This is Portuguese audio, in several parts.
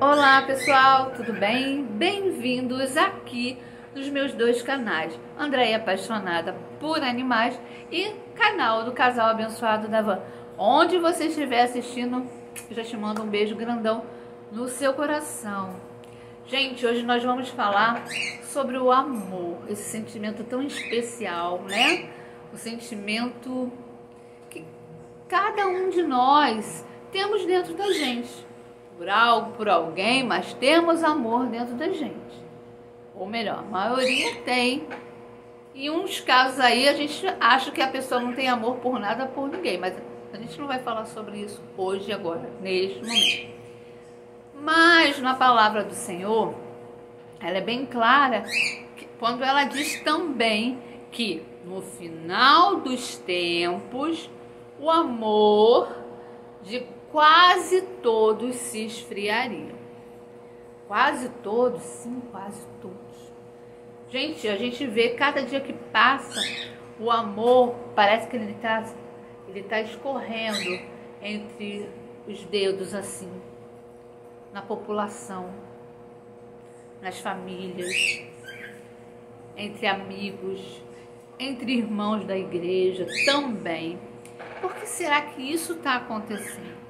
Olá pessoal, tudo bem? Bem-vindos aqui nos meus dois canais, Andréia Apaixonada por Animais e canal do Casal Abençoado da Van. Onde você estiver assistindo, já te mando um beijo grandão no seu coração. Gente, hoje nós vamos falar sobre o amor, esse sentimento tão especial, né? O sentimento que cada um de nós temos dentro da gente por algo, por alguém, mas temos amor dentro da gente. Ou melhor, a maioria tem. Em uns casos aí a gente acha que a pessoa não tem amor por nada, por ninguém, mas a gente não vai falar sobre isso hoje, agora, neste momento. Mas na palavra do Senhor, ela é bem clara quando ela diz também que no final dos tempos o amor de quase todos se esfriariam. Quase todos, sim, quase todos. Gente, a gente vê cada dia que passa, o amor parece que ele está ele tá escorrendo entre os dedos assim, na população, nas famílias, entre amigos, entre irmãos da igreja também. Por que será que isso está acontecendo?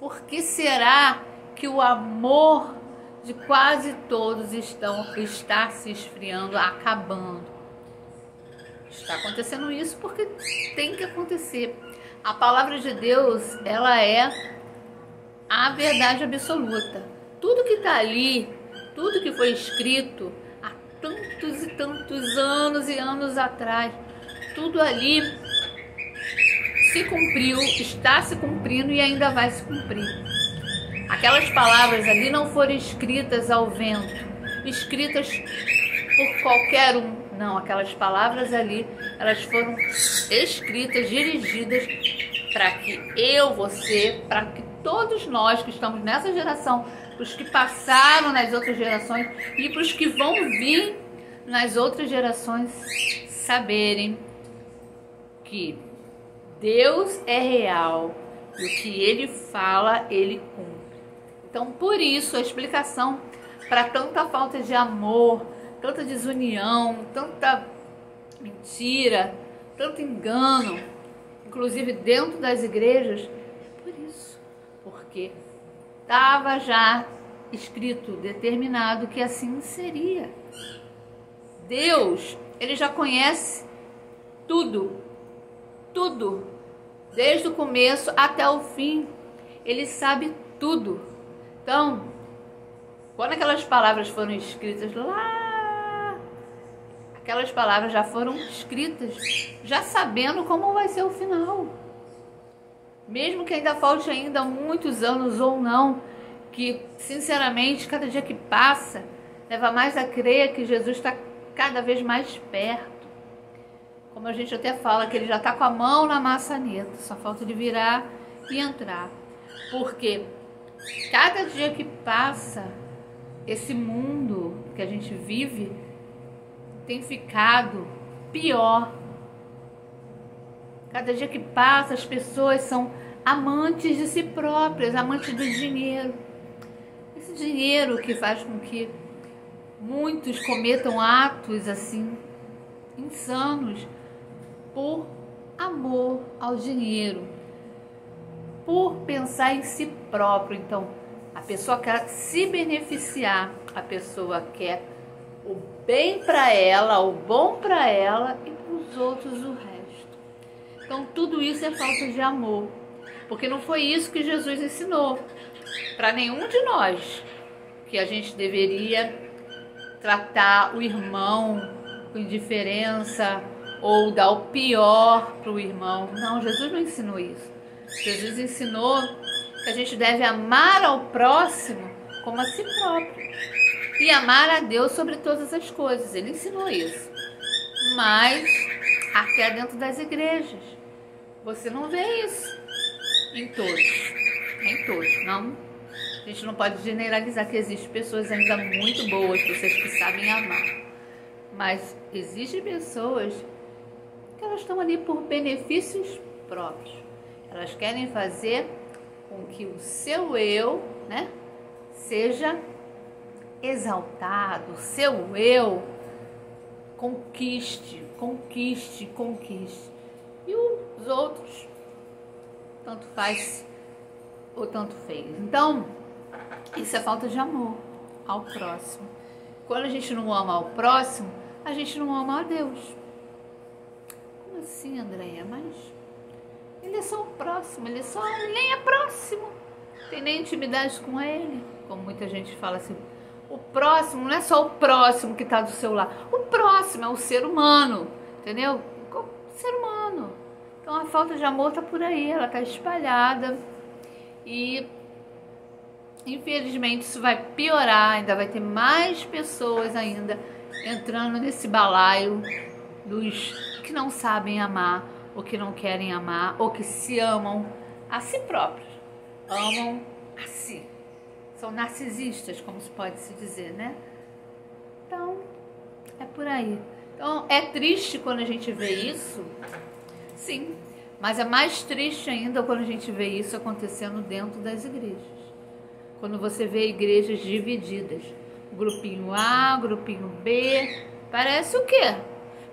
Por que será que o amor de quase todos estão, está se esfriando, acabando? Está acontecendo isso porque tem que acontecer. A palavra de Deus, ela é a verdade absoluta. Tudo que está ali, tudo que foi escrito há tantos e tantos anos e anos atrás, tudo ali se cumpriu, está se cumprindo e ainda vai se cumprir. Aquelas palavras ali não foram escritas ao vento, escritas por qualquer um. Não, aquelas palavras ali, elas foram escritas, dirigidas para que eu, você, para que todos nós que estamos nessa geração, para os que passaram nas outras gerações e para os que vão vir nas outras gerações saberem que Deus é real e o que ele fala, ele cumpre. Então, por isso, a explicação para tanta falta de amor, tanta desunião, tanta mentira, tanto engano, inclusive dentro das igrejas, é por isso. Porque estava já escrito, determinado que assim seria. Deus, ele já conhece tudo tudo, desde o começo até o fim. Ele sabe tudo. Então, quando aquelas palavras foram escritas lá, aquelas palavras já foram escritas, já sabendo como vai ser o final. Mesmo que ainda falte ainda muitos anos ou não, que sinceramente cada dia que passa leva mais a crer que Jesus está cada vez mais perto como a gente até fala, que ele já está com a mão na maçaneta, só falta de virar e entrar. Porque cada dia que passa, esse mundo que a gente vive tem ficado pior. Cada dia que passa, as pessoas são amantes de si próprias, amantes do dinheiro. Esse dinheiro que faz com que muitos cometam atos assim insanos por amor ao dinheiro, por pensar em si próprio. Então, a pessoa quer se beneficiar, a pessoa quer o bem para ela, o bom para ela e para os outros o resto. Então, tudo isso é falta de amor, porque não foi isso que Jesus ensinou para nenhum de nós, que a gente deveria tratar o irmão com indiferença, ou dar o pior para o irmão. Não, Jesus não ensinou isso. Jesus ensinou que a gente deve amar ao próximo como a si próprio e amar a Deus sobre todas as coisas. Ele ensinou isso. Mas até dentro das igrejas você não vê isso em todos, em todos, não. A gente não pode generalizar que existem pessoas ainda muito boas, pessoas que sabem amar. Mas existem pessoas que elas estão ali por benefícios próprios. Elas querem fazer com que o seu eu, né, seja exaltado, seu eu conquiste, conquiste, conquiste. E os outros, tanto faz ou tanto fez. Então, isso é falta de amor ao próximo. Quando a gente não ama ao próximo, a gente não ama a Deus. Como assim, Andréia? Mas ele é só o próximo, ele é só, nem é próximo. Tem nem intimidade com ele, como muita gente fala assim. O próximo não é só o próximo que está do seu lado. O próximo é o ser humano, entendeu? O ser humano. Então a falta de amor está por aí, ela está espalhada. E infelizmente isso vai piorar, ainda vai ter mais pessoas ainda entrando nesse balaio dos que não sabem amar, ou que não querem amar, ou que se amam a si próprios. Amam a si. São narcisistas, como se pode se dizer, né? Então, é por aí. Então, é triste quando a gente vê isso, sim, mas é mais triste ainda quando a gente vê isso acontecendo dentro das igrejas. Quando você vê igrejas divididas, grupinho A, grupinho B, parece o quê?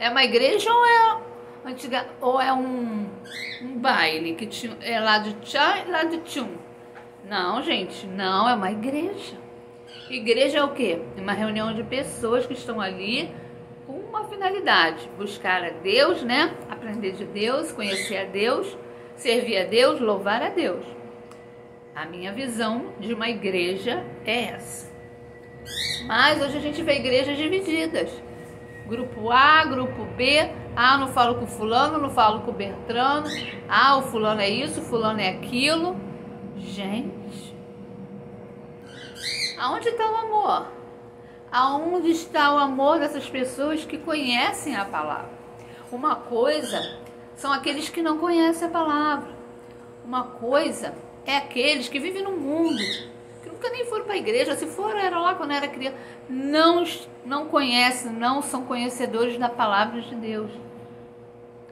É uma igreja ou é antiga ou é um, um baile que tinha é lá de tchá e lá de tchum? Não, gente, não, é uma igreja. Igreja é o quê? Uma reunião de pessoas que estão ali com uma finalidade, buscar a Deus, né? Aprender de Deus, conhecer a Deus, servir a Deus, louvar a Deus. A minha visão de uma igreja é essa. Mas hoje a gente vê igrejas divididas. Grupo A, grupo B. Ah, não falo com fulano, não falo com o Bertrano. Ah, o fulano é isso, o fulano é aquilo. Gente, aonde está o amor? Aonde está o amor dessas pessoas que conhecem a palavra? Uma coisa são aqueles que não conhecem a palavra. Uma coisa é aqueles que vivem no mundo, nunca nem foram para a igreja, se foram era lá quando era criança, não, não conhecem, não são conhecedores da palavra de Deus.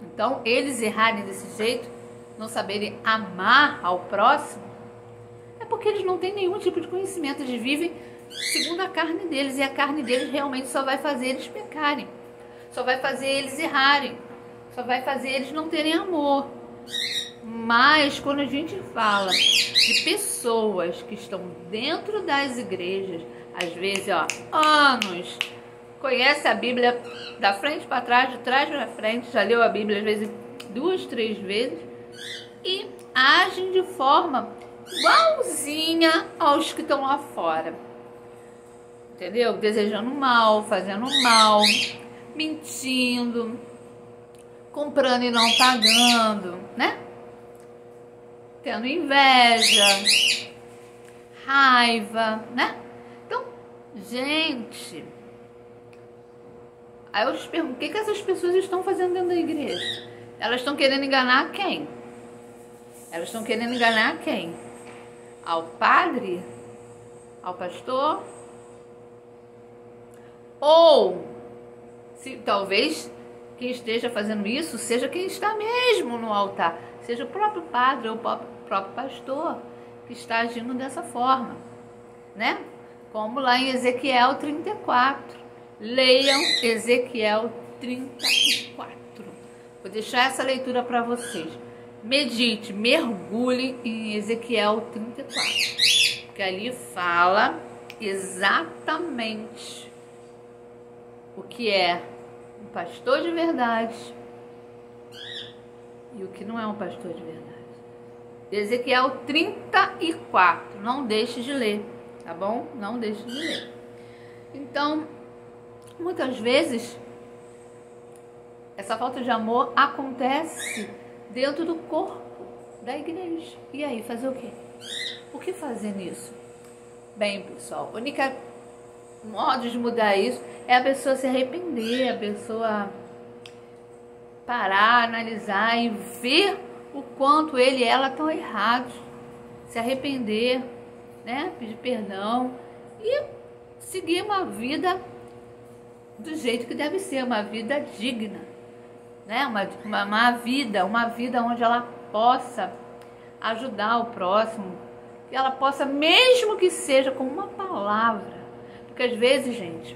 Então, eles errarem desse jeito, não saberem amar ao próximo, é porque eles não têm nenhum tipo de conhecimento, eles vivem segundo a carne deles, e a carne deles realmente só vai fazer eles pecarem, só vai fazer eles errarem, só vai fazer eles não terem amor. Mas quando a gente fala de pessoas que estão dentro das igrejas, às vezes, ó, anos, conhece a Bíblia da frente para trás, de trás para frente, já leu a Bíblia às vezes duas, três vezes e agem de forma igualzinha aos que estão lá fora. Entendeu? Desejando mal, fazendo mal, mentindo, comprando e não pagando, né? Tendo inveja, raiva, né? Então, gente, aí eu te pergunto, o que, que essas pessoas estão fazendo dentro da igreja? Elas estão querendo enganar quem? Elas estão querendo enganar quem? Ao padre? Ao pastor? Ou, se talvez quem esteja fazendo isso seja quem está mesmo no altar, seja o próprio padre ou o próprio pastor que está agindo dessa forma, né? Como lá em Ezequiel 34. Leiam Ezequiel 34. Vou deixar essa leitura para vocês. Medite, mergulhe em Ezequiel 34, que ali fala exatamente o que é um pastor de verdade e o que não é um pastor de verdade. Ezequiel 34. Não deixe de ler, tá bom? Não deixe de ler. Então, muitas vezes, essa falta de amor acontece dentro do corpo da igreja. E aí, fazer o quê? O que fazer nisso? Bem, pessoal, o único modo de mudar isso é a pessoa se arrepender, a pessoa parar, analisar e ver o quanto ele e ela estão errados, se arrepender, né? pedir perdão e seguir uma vida do jeito que deve ser, uma vida digna, né? uma, uma, uma vida, uma vida onde ela possa ajudar o próximo, que ela possa, mesmo que seja com uma palavra, porque às vezes, gente,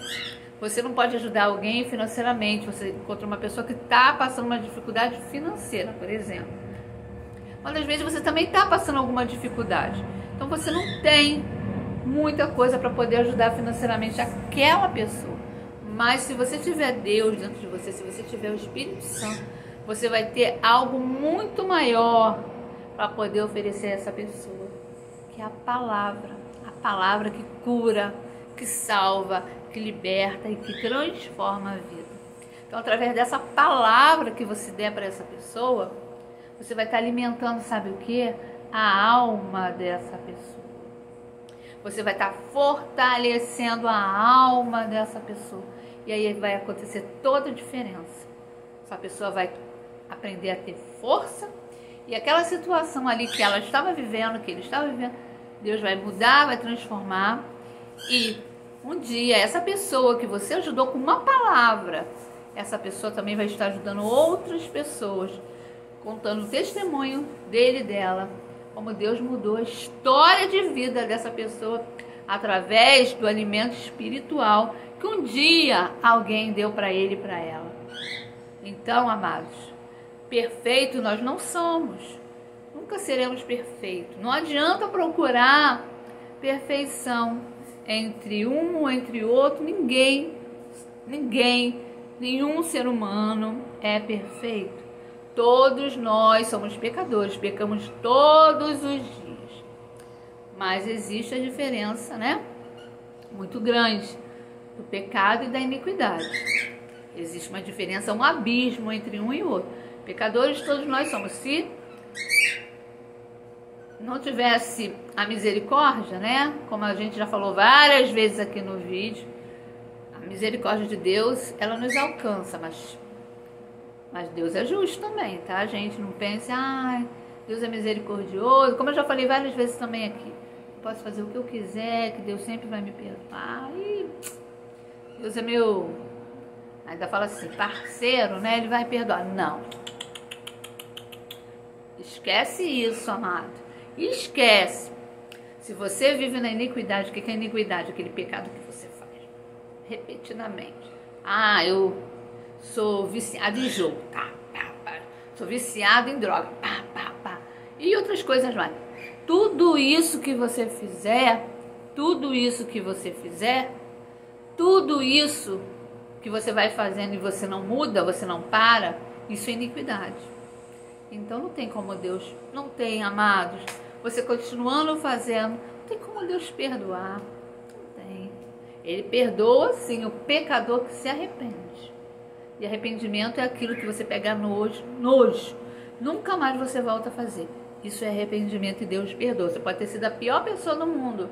você não pode ajudar alguém financeiramente, você encontra uma pessoa que está passando uma dificuldade financeira, por exemplo. Mas às vezes você também está passando alguma dificuldade. Então você não tem muita coisa para poder ajudar financeiramente aquela pessoa. Mas se você tiver Deus dentro de você, se você tiver o Espírito Santo, você vai ter algo muito maior para poder oferecer a essa pessoa, que é a palavra, a palavra que cura, que salva, que liberta e que transforma a vida. Então, através dessa palavra que você der para essa pessoa, você vai estar alimentando, sabe o que? A alma dessa pessoa. Você vai estar fortalecendo a alma dessa pessoa. E aí vai acontecer toda a diferença. Essa pessoa vai aprender a ter força e aquela situação ali que ela estava vivendo, que ele estava vivendo, Deus vai mudar, vai transformar e um dia essa pessoa que você ajudou com uma palavra, essa pessoa também vai estar ajudando outras pessoas, contando o testemunho dele e dela, como Deus mudou a história de vida dessa pessoa através do alimento espiritual que um dia alguém deu para ele e para ela. Então, amados, perfeito nós não somos. Nunca seremos perfeitos. Não adianta procurar perfeição entre um ou entre outro. Ninguém, ninguém, nenhum ser humano é perfeito. Todos nós somos pecadores, pecamos todos os dias. Mas existe a diferença, né? Muito grande do pecado e da iniquidade. Existe uma diferença, um abismo entre um e outro. Pecadores todos nós somos. Se não tivesse a misericórdia, né? Como a gente já falou várias vezes aqui no vídeo, a misericórdia de Deus, ela nos alcança, mas mas Deus é justo também, tá? A gente não pense, ai, Deus é misericordioso. Como eu já falei várias vezes também aqui, posso fazer o que eu quiser, que Deus sempre vai me perdoar. E Deus é meu, ainda fala assim, parceiro, né? Ele vai perdoar. Não. Esquece isso, amado. Esquece. Se você vive na iniquidade, o que é iniquidade? Aquele pecado que você faz repetidamente. Ah, eu sou viciado em jogo. Pá, pá, pá. Sou viciado em droga. Pá, pá, pá. E outras coisas mais. Tudo isso que você fizer, tudo isso que você fizer, tudo isso que você vai fazendo e você não muda, você não para, isso é iniquidade. Então não tem como Deus, não tem, amados, você continuando fazendo, não tem como Deus perdoar. Não tem. Ele perdoa sim o pecador que se arrepende. E arrependimento é aquilo que você pega nojo, nojo. Nunca mais você volta a fazer. Isso é arrependimento e Deus perdoa. Você pode ter sido a pior pessoa do mundo,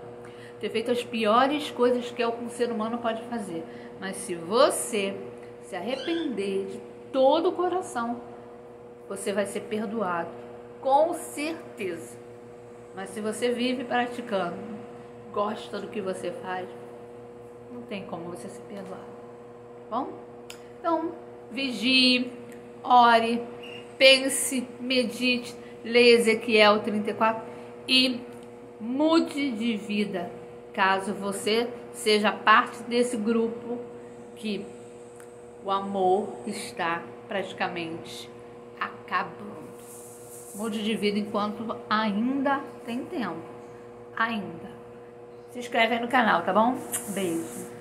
ter feito as piores coisas que um ser humano pode fazer. Mas se você se arrepender de todo o coração, você vai ser perdoado, com certeza. Mas se você vive praticando, gosta do que você faz, não tem como você se perdoar. Tá bom? Então, vigie, ore, pense, medite, leia Ezequiel 34 e mude de vida, caso você seja parte desse grupo que o amor está praticamente acabando. Mude de vida enquanto ainda tem tempo. Ainda. Se inscreve aí no canal, tá bom? Beijo.